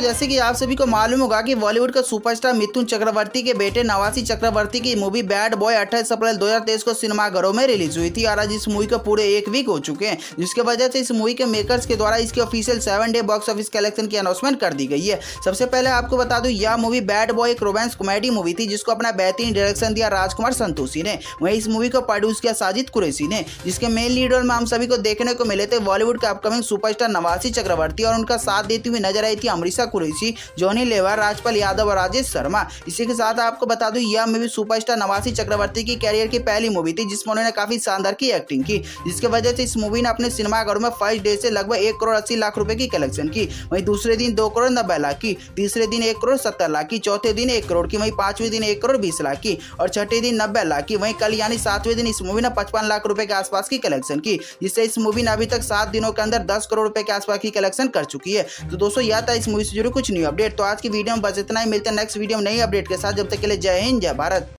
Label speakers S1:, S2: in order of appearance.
S1: जैसे कि आप सभी को मालूम होगा कि बॉलीवुड का सुपरस्टार मिथुन चक्रवर्ती के बेटे नवासी चक्रवर्ती की मूवी बैड बॉय अट्ठाईस अप्रैल 2023 को सिनेमाघरों में रिलीज़ हुई थी। और आज इस मूवी को पूरे एक वीक हो चुके हैं, जिसके वजह से इस मूवी के मेकर्स के द्वारा इसकी official seven day box office collection की अनाउंसमेंट कर दी गई है। सबसे पहले आपको बता दूँ, यह मूवी बैड बॉय एक रोमांस कॉमेडी मूवी थी, जिसको अपना बेहतरीन डायरेक्शन दिया राजकुमार संतोषी ने। वहीं इस मूवी को प्रोड्यूस किया साजिद कुरैसी ने, जिसके मेन लीड रोल में हम सभी को देखने को मिले थे बॉलीवुड के अपकमिंग सुपरस्टार नवासी चक्रवर्ती। और उनका साथ देती हुई नज़र आई थी अमरीशा कुरैशी, जॉनी लेवर राजपाल यादव और राजेश शर्मा। इसी के साथ आपको बता दूँ, यह मूवी सुपरस्टार नवासी चक्रवर्ती की कैरियर की पहली मूवी थी, जिसमें उन्होंने काफ़ी शानदार की एक्टिंग की। जिसकी वजह से इस मूवी ने अपने सिनेमाघरों में फ़र्स्ट डे से लगभग एक करोड़ अस्सी लाख रुपए की कलेक्शन की। वहीं दूसरे दिन दो करोड़ नब्बे लाख की, तीसरे दिन एक करोड़ सत्तर लाख की, चौथे दिन एक करोड़ की, वहीं पाँचवें दिन एक करोड़ बीस लाख की और छठे दिन नब्बे लाख की। वहीं कल यानी सातवें दिन इस मूवी ने पचपन लाख रुपए के आसपास की कलेक्शन की, जिससे इस मूवी ने अभी तक सात दिनों के अंदर दस करोड़ रुपए के आसपास की कलेक्शन कर चुकी है। तो दोस्तों, यह था इस मूवी से जुड़े कुछ न्यू अपडेट तो आज की वीडियो में बस इतना ही। मिलते हैं नेक्स्ट वीडियो में नई अपडेट के साथ। जब तक के लिए जय हिंद, जय भारत।